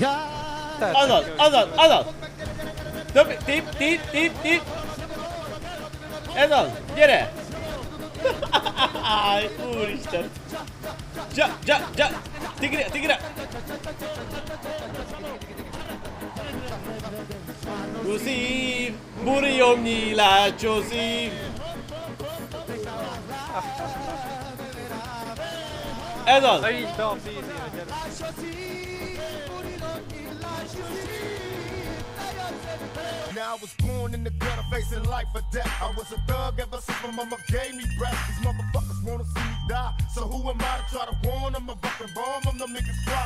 Azaz, azaz, azaz! Több, tip, tip, tip, tip! Ez az, gyere! Áj, úristen! Ja, ja, ja! Tigre, tigre! Così, burjomnyi lácsozi! Ez az! Így be a fézére, gyere. Now I was born in the gutter facing life or death. I was a thug ever since my mama gave me breath. These motherfuckers wanna see me die. So who am I to try to warn them? I'm fucking bomb them, them niggas fly.